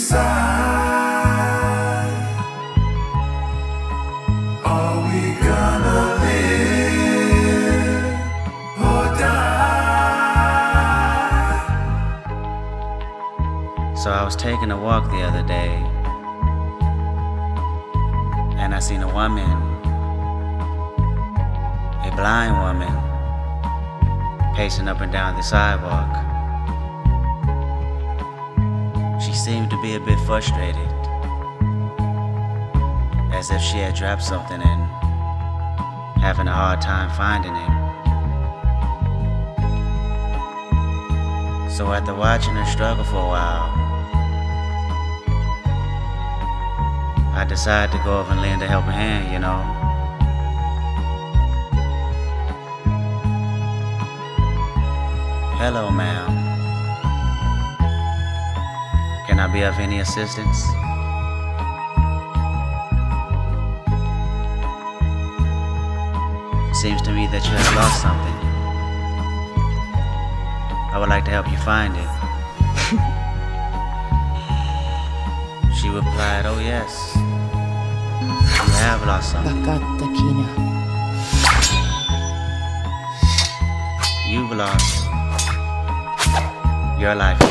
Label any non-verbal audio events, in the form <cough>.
So I was taking a walk the other day, and I seen a woman, a blind woman, pacing up and down the sidewalk. Seemed to be a bit frustrated, as if she had dropped something and having a hard time finding it. So after watching her struggle for a while, I decided to go over and lend a helping hand, you know. Hello, ma'am. Can I be of any assistance? Seems to me that you have lost something. I would like to help you find it. <laughs> she replied, Oh, yes. You have lost something. You've lost your life.